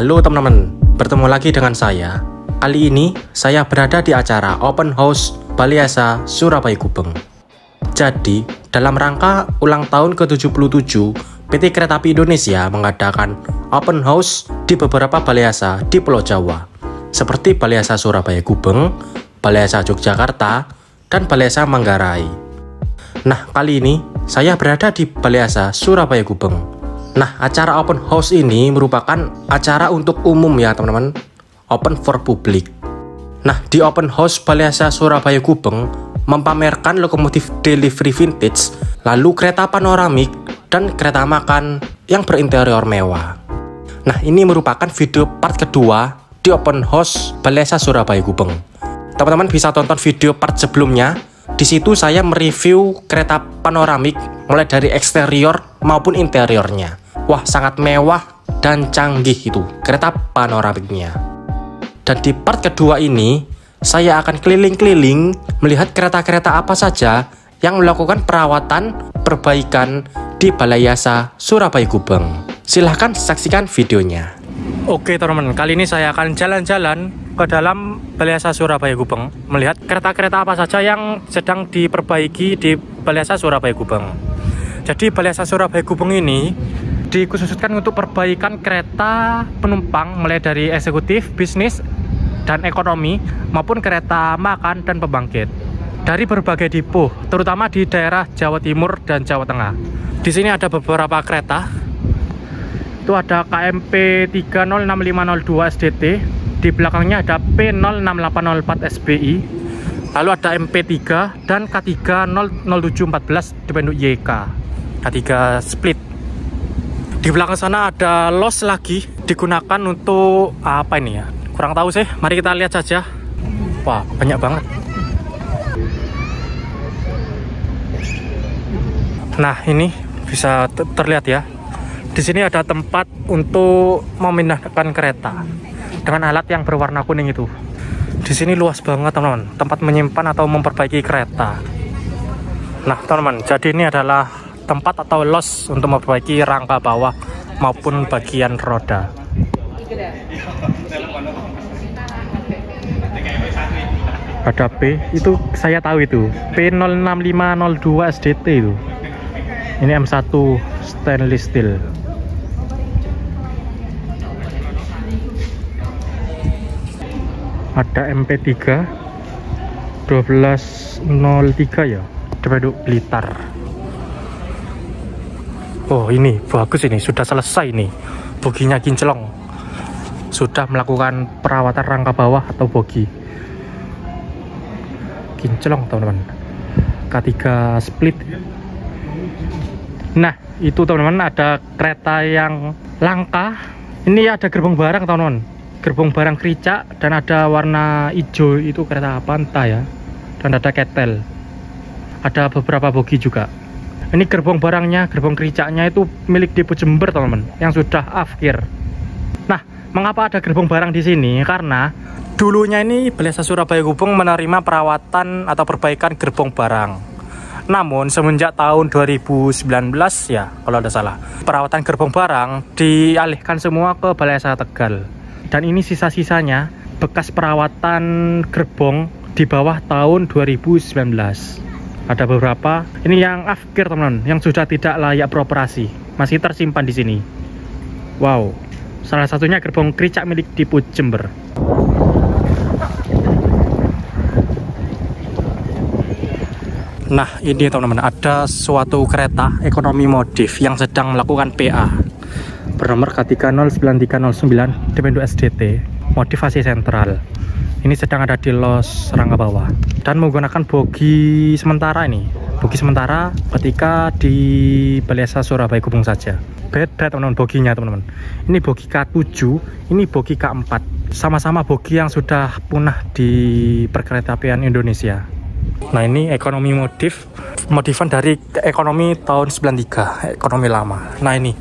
Halo teman-teman, bertemu lagi dengan saya. Kali ini saya berada di acara Open House Baliasa Surabaya Gubeng. Jadi, dalam rangka ulang tahun ke-77, PT Kereta Api Indonesia mengadakan open house di beberapa baliasa di Pulau Jawa, seperti Baliasa Surabaya Gubeng, Baliasa Yogyakarta, dan Baliasa Manggarai. Nah, kali ini saya berada di Baliasa Surabaya Gubeng. Nah, acara open house ini merupakan acara untuk umum ya teman-teman, open for public. Nah, di open house Baliasa Surabaya Gubeng mempamerkan lokomotif delivery vintage, lalu kereta panoramik, dan kereta makan yang berinterior mewah. Nah, ini merupakan video part kedua di open house Baliasa Surabaya Gubeng. Teman-teman bisa tonton video part sebelumnya. Di situ saya mereview kereta panoramik mulai dari eksterior maupun interiornya. Wah, sangat mewah dan canggih itu kereta panoramiknya. Dan di part kedua ini, saya akan keliling-keliling melihat kereta-kereta apa saja yang melakukan perawatan perbaikan di Balai Yasa Surabaya Gubeng. Silahkan saksikan videonya. Oke teman-teman, kali ini saya akan jalan-jalan ke dalam Balai Yasa Surabaya Gubeng melihat kereta-kereta apa saja yang sedang diperbaiki di Balai Yasa Surabaya Gubeng. Jadi Balai Yasa Surabaya Gubeng ini dikhususkan untuk perbaikan kereta penumpang mulai dari eksekutif, bisnis, dan ekonomi maupun kereta makan dan pembangkit dari berbagai depo, terutama di daerah Jawa Timur dan Jawa Tengah. Di sini ada beberapa kereta. Itu ada KMP 306502 SDT, di belakangnya ada P06804 SBI, lalu ada MP3 dan K3 00714 dibentuk YK. K3 split di belakang sana ada los lagi digunakan untuk apa ini ya? Kurang tahu sih. Mari kita lihat saja. Wah banyak banget. Nah ini bisa terlihat ya. Di sini ada tempat untuk memindahkan kereta dengan alat yang berwarna kuning itu. Di sini luas banget teman-teman. Tempat menyimpan atau memperbaiki kereta. Nah teman-teman jadi ini adalah tempat atau los untuk memperbaiki rangka bawah maupun bagian roda. Ada P, itu saya tahu itu. P06502 SDT itu. Ini M1 stainless steel. Ada MP3 1203 ya. Coba Blitar oh ini bagus ini sudah selesai nih boginya kinclong. Sudah melakukan perawatan rangka bawah atau bogi. Kinclong teman-teman. K3 split. Nah itu teman-teman ada kereta yang langka. Ini ada gerbong barang teman-teman. Gerbong barang kericak dan ada warna hijau. Itu kereta apa entah ya. Dan ada ketel. Ada beberapa bogi juga ini gerbong barangnya gerbong kericaknya itu milik Depo Jember teman-teman yang sudah afkir. Nah mengapa ada gerbong barang di sini? Karena dulunya ini Balesa Surabaya Gubeng menerima perawatan atau perbaikan gerbong barang. Namun semenjak tahun 2019 ya kalau ada salah perawatan gerbong barang dialihkan semua ke Balesa Tegal. Dan ini sisa-sisanya bekas perawatan gerbong di bawah tahun 2019 ada beberapa. Ini yang afkir teman-teman yang sudah tidak layak beroperasi. Masih tersimpan di sini. Wow. Salah satunya gerbong kericak milik Dipu Jember. Nah ini teman-teman ada suatu kereta ekonomi modif yang sedang melakukan PA bernomor K309309 Dependu SDT motivasi sentral ini sedang ada di los Rangka Bawah dan menggunakan bogi sementara ini. Bogi sementara ketika di Balesa Surabaya Gubeng saja. Beda teman-teman boginya teman-teman. Ini bogi K7 ini bogi K4 sama-sama bogi yang sudah punah di perkeretaapian Indonesia. Nah ini ekonomi modif modifan dari ekonomi tahun 93 ekonomi lama. Nah ini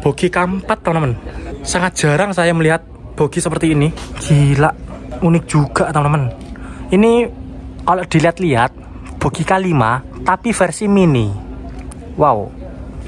bogi K4 teman-teman. Sangat jarang saya melihat bogi seperti ini. Gila unik juga teman-teman ini kalau dilihat-lihat bogi K5 tapi versi mini wow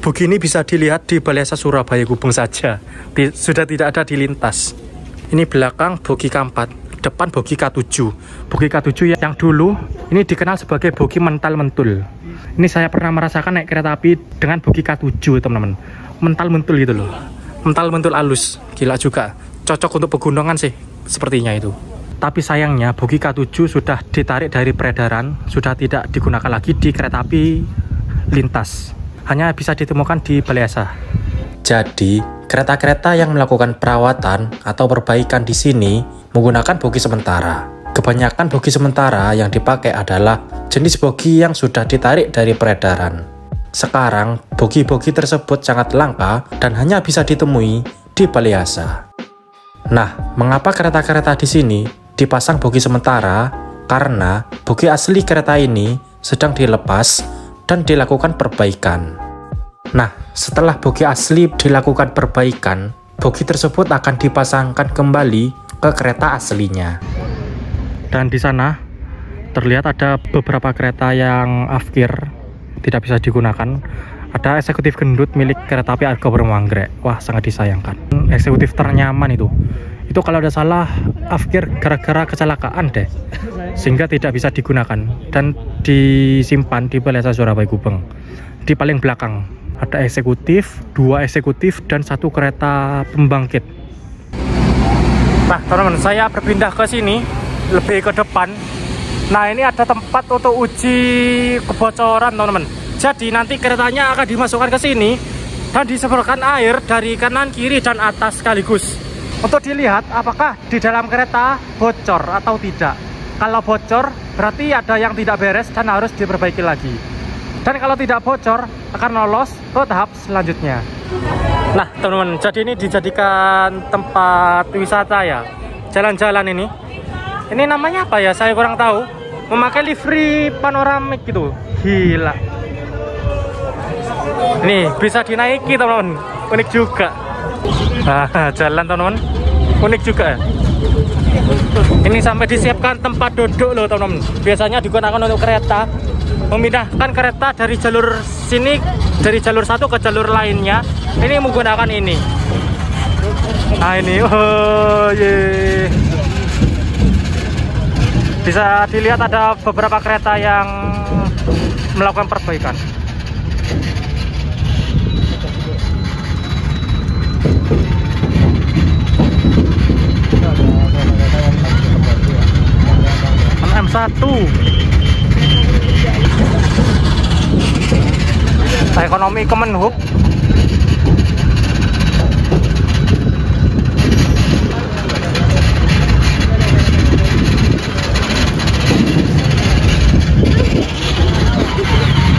Bogi ini bisa dilihat di Balai Surabaya Gubeng saja. Sudah tidak ada di lintas. Ini belakang bogi keempat, depan bogi K7. Bogi K7 yang dulu ini dikenal sebagai bogi mental mentul. Ini saya pernah merasakan naik kereta api dengan bogi K7, teman-teman. Mental mentul gitu loh. Mental mentul halus, gila juga. Cocok untuk pegunungan sih, sepertinya itu. Tapi sayangnya bogi K7 sudah ditarik dari peredaran, sudah tidak digunakan lagi di kereta api lintas hanya bisa ditemukan di Balesa. Jadi, kereta-kereta yang melakukan perawatan atau perbaikan di sini menggunakan bogi sementara. Kebanyakan bogi sementara yang dipakai adalah jenis bogi yang sudah ditarik dari peredaran. Sekarang, bogi-bogi tersebut sangat langka dan hanya bisa ditemui di Baliasa. Nah, mengapa kereta-kereta di sini dipasang bogi sementara? Karena bogi asli kereta ini sedang dilepas dan dilakukan perbaikan. Nah, setelah bogi asli dilakukan perbaikan, bogi tersebut akan dipasangkan kembali ke kereta aslinya. Dan di sana terlihat ada beberapa kereta yang afkir tidak bisa digunakan. Ada eksekutif gendut milik kereta api Argo Bermanggrek. Wah, sangat disayangkan. Eksekutif ternyaman itu. Itu kalau ada salah afkir gara-gara kecelakaan deh. Sehingga tidak bisa digunakan. Dan disimpan di Balai Surabaya Gubeng. Di paling belakang. Ada eksekutif dua eksekutif dan satu kereta pembangkit. Nah teman-teman saya berpindah ke sini lebih ke depan. Nah ini ada tempat untuk uji kebocoran teman-teman. Jadi nanti keretanya akan dimasukkan ke sini dan disemprotkan air dari kanan kiri dan atas sekaligus untuk dilihat apakah di dalam kereta bocor atau tidak kalau bocor, berarti ada yang tidak beres dan harus diperbaiki lagi. Dan kalau tidak bocor, akan lolos ke tahap selanjutnya. Nah, teman-teman, jadi ini dijadikan tempat wisata ya. Jalan-jalan ini. Ini namanya apa ya? Saya kurang tahu. Memakai livery panoramik gitu. Gila. Nih, bisa dinaiki, teman-teman. Unik juga. Jalan, teman-teman. Unik juga ya. Ini sampai disiapkan tempat duduk loh teman-teman. Biasanya digunakan untuk kereta. Memindahkan kereta dari jalur sini dari jalur satu ke jalur lainnya. Ini menggunakan ini. Nah ini. Oh yeah. bisa dilihat ada beberapa kereta yang melakukan perbaikan satu. Ekonomi Kemenhub.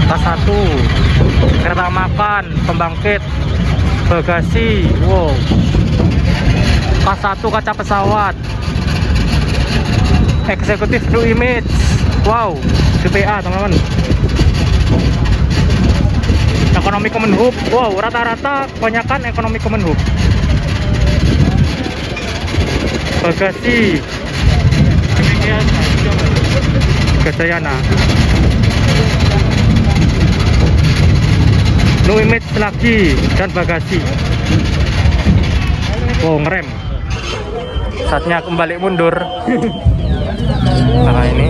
Kelas satu. Kereta makan pembangkit bagasi wow. Kelas satu kaca pesawat eksekutif blue image. Wow CPA teman-teman. Ekonomi Kemenhub wow rata-rata kebanyakan ekonomi Kemenhub bagasi. Gajayana. Blue image lagi dan bagasi. Wow ngerem. Saatnya kembali mundur nah ini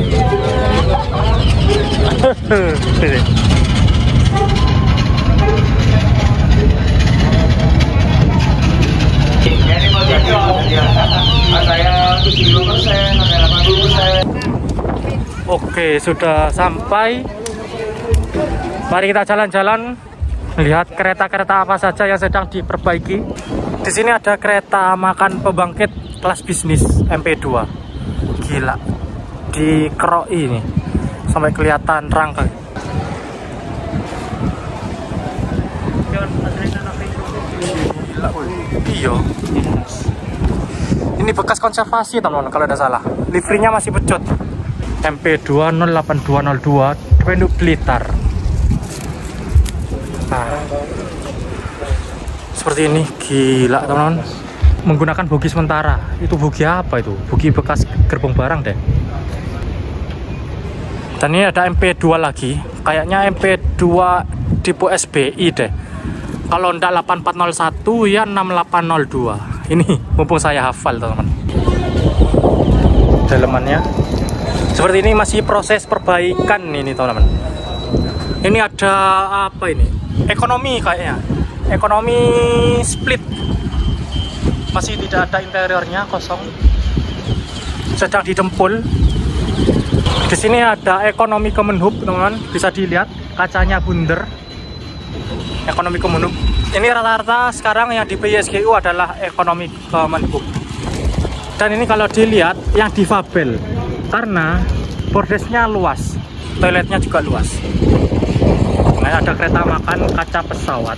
Oke, sudah sampai. Mari kita jalan-jalan melihat kereta-kereta apa saja yang sedang diperbaiki. Di sini ada kereta makan pembangkit kelas bisnis MP2. Gila di kerok ini sampai kelihatan rangka iya. Ini bekas konservasi teman-teman kalau ada salah. Liverynya masih pecut. MP2080202 Penduk Blitar nah. Seperti ini gila teman-teman. Menggunakan bogi sementara. Itu bogi apa itu? Bogi bekas gerbong barang deh. Dan ini ada MP2 lagi. Kayaknya MP2 tipe SBI deh. Kalau ndak 8401 ya 6802 ini mumpung saya hafal teman-teman. Dalemannya. Seperti ini masih proses perbaikan ini teman-teman. Ini ada apa ini? Ekonomi kayaknya. Ekonomi split. Masih tidak ada interiornya kosong sedang didempul. Di sini ada ekonomi Kemenhub teman-teman. Bisa dilihat kacanya bunder. Ekonomi Kemenhub. Ini rata-rata sekarang yang di PSGU adalah ekonomi Kemenhub. Dan ini kalau dilihat yang di Fabel karena bordesnya luas toiletnya juga luas. Nah, ada kereta makan kaca pesawat.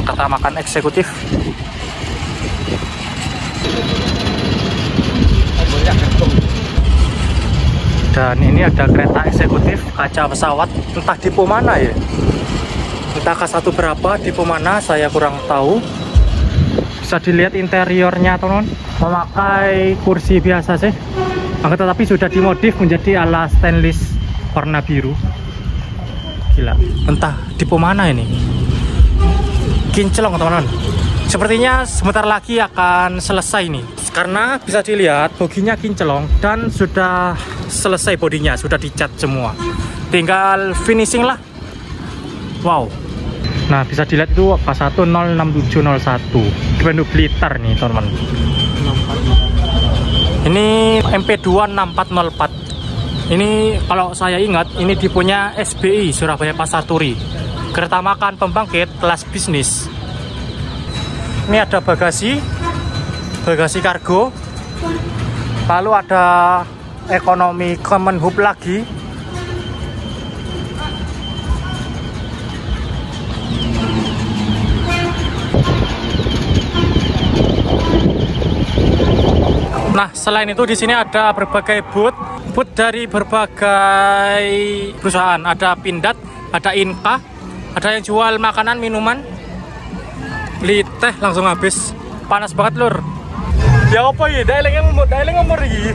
Kereta makan eksekutif dan ini ada kereta eksekutif kaca pesawat. Entah di mana ya? Entah ke satu berapa di mana saya kurang tahu. Bisa dilihat interiornya teman memakai kursi biasa sih. Maka tetapi sudah dimodif menjadi ala stainless warna biru. Gila. Entah di mana ini. Kinclong teman-teman. Sepertinya sebentar lagi akan selesai nih karena bisa dilihat boginya kinclong dan sudah selesai bodinya sudah dicat semua. Tinggal finishing lah. Wow. Nah bisa dilihat itu K106701 Gubernur Blitar nih teman-teman. Ini MP2 6404 ini kalau saya ingat ini tipenya SBI Surabaya Pasar Turi kereta makan pembangkit kelas bisnis. Ini ada bagasi bagasi kargo lalu ada ekonomi Kemenhub lagi Nah, selain itu di sini ada berbagai booth, booth dari berbagai perusahaan. Ada Pindad, ada Inka, ada yang jual makanan, minuman. Beli teh langsung habis. Panas banget, Lur. Ya apa ya? Daeling umur, daeling umur iki.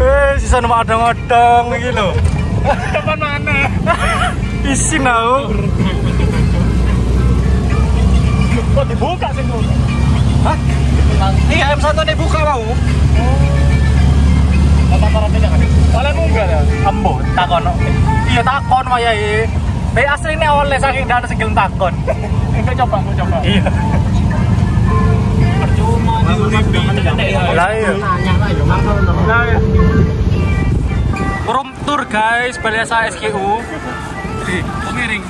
eh, sisa nama adang-adang iki lho. Kapan mana? Isi nau. Kok dibuka sih? Hah? Iya, M1 dibuka mau. Bapak para tidak kan? Oleh munggah ya? Ambo, takon. Iya takon wayahe. Be asline oleh saking dana segel takon. Enggak coba, coba. Iya. Room tour guys, Balesa SKU. Di miring.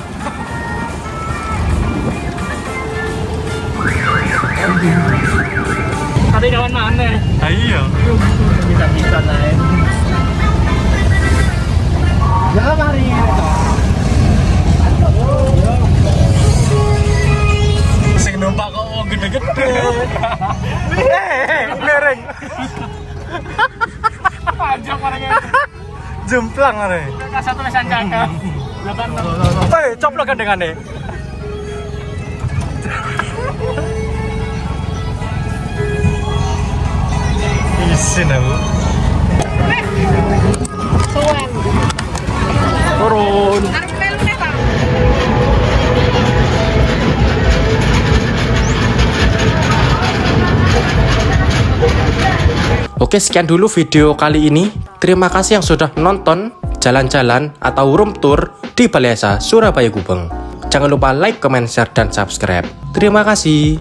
Tadi kawan mana? Ah, iya. Bisa-bisa. Ya mari. Sing numpak kok gede-gede. Eh, mereng. Panjang orangnya. Jemplang are. Satu lesan jaga. Eh, coplok gandengane. Isin aku. Turun. Oke sekian dulu video kali ini. Terima kasih yang sudah nonton Jalan-jalan atau room tour Di Balai Surabaya Gubeng. Jangan lupa like, comment, share, dan subscribe. Terima kasih